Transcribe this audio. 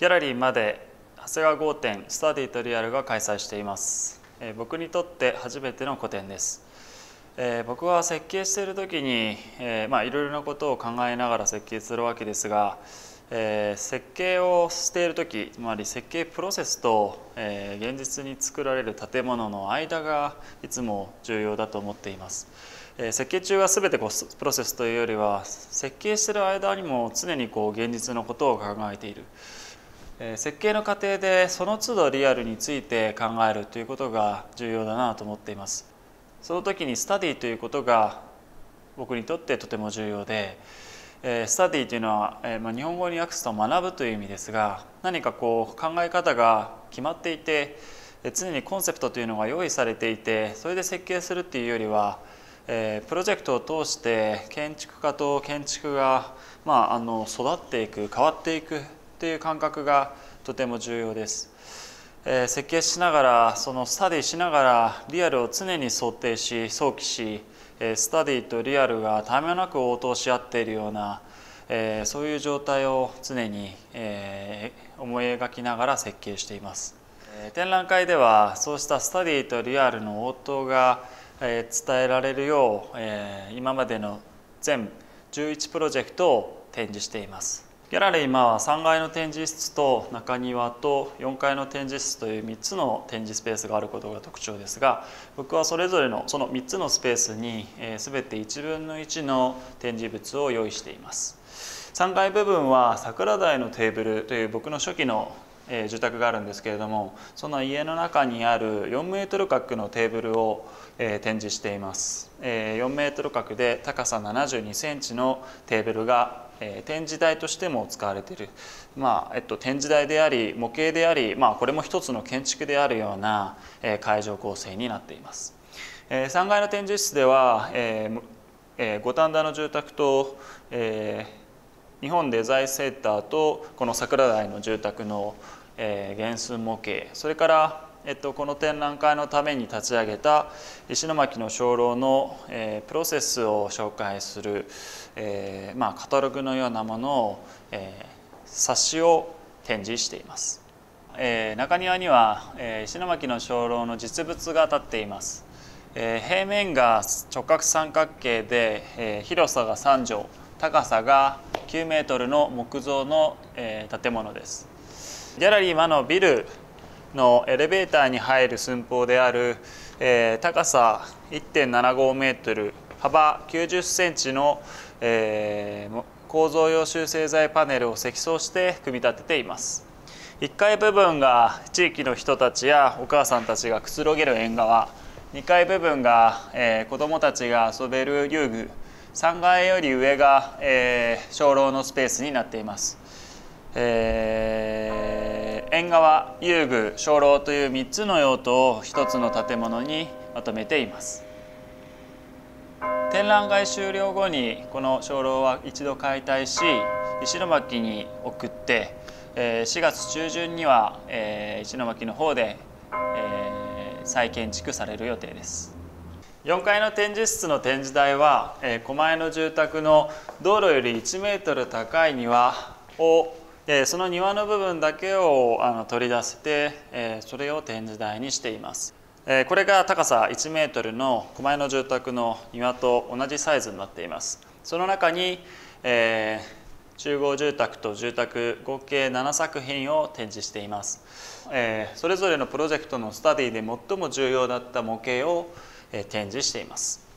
ギャラリーまで長谷川豪店スタディとリアルが開催しています、えー、僕にとって初めての個展です、えー、僕は設計している時に、えー、まあいろいろなことを考えながら設計するわけですが、えー、設計をしている時つまり設計プロセスと、えー、現実に作られる建物の間がいつも重要だと思っています。設計中は全てこうプロセスというよりは設計している間にも常にこう現実のことを考えている。設計の過程でその都度リアルについて考えるということが重要だなと思っています。その時にスタディということが僕にとってとても重要でスタディというのは日本語に訳すと学ぶという意味ですが何かこう考え方が決まっていて常にコンセプトというのが用意されていてそれで設計するっていうよりはプロジェクトを通して建築家と建築が、まあ、あの育っていく変わっていくっていう感覚がとても重要です、えー、設計しながらそのスタディしながらリアルを常に想定し想起し、えー、スタディとリアルが絶え間なく応答し合っているような、え、そういう状態を常に、え思い描きながら設計しています。展覧会ではそうしたスタディとリアルの応答が伝えられるよう今までの全11プロジェクトを展示しています。ギャラリー今は3階の展示室と中庭と4階の展示室という3つの展示スペースがあることが特徴ですが僕はそれぞれのその3つのスペースに、え、全て1分の1の展示物を用意しています。3階部分は桜台のテーブルという僕の初期のえ住宅があるんですけれどもその家の中にある4メートル角のテーブルを、え展示しています、え4メートル角で高さ72センチのテーブルがえ展示台としても使われている、まあえっと、展示台であり模型であり、まあ、これも一つの建築であるような、え会場構成になっています。え3階の展示室では、え、五反田の住宅と、えー、日本デザインセンターとこの桜台の住宅の、えー、原寸模型。それからえっと、この展覧会のために立ち上げた石巻の鐘楼の、えー、プロセスを紹介する、えーまあ、カタログのようなものを、えー、冊子を展示しています、えー、中庭には、えー、石巻の鐘楼の実物が立っています、えー、平面が直角三角形で、えー、広さが3畳高さが9メートルの木造の、えー、建物です。ギャラリーマのビルのエレベーターに入る寸法である、えー、高さ1.75メートル幅90センチの、えー、構造用集成材パネルを積層して組み立てています。1階部分が地域の人たちやお母さんたちがくつろげる縁側2階部分が、えー、子どもたちが遊べる遊具3階より上が、えー、鐘楼のスペースになっています、えー縁側遊具鐘楼という3つの用途を1つの建物にまとめています。展覧会終了後にこの鐘楼は一度解体し石巻に送って4月中旬には石巻の方で再建築される予定です。4階の展示室の展示台は狛江の住宅の道路より1メートル高い庭をえその庭の部分だけをあの取り出せて、えそれを展示台にしています。えこれが高さ1メートルの狛江の住宅の庭と同じサイズになっています。その中に、えー、集合住宅と住宅合計7作品を展示しています、えー、それぞれのプロジェクトのスタディで最も重要だった模型を、えー、展示しています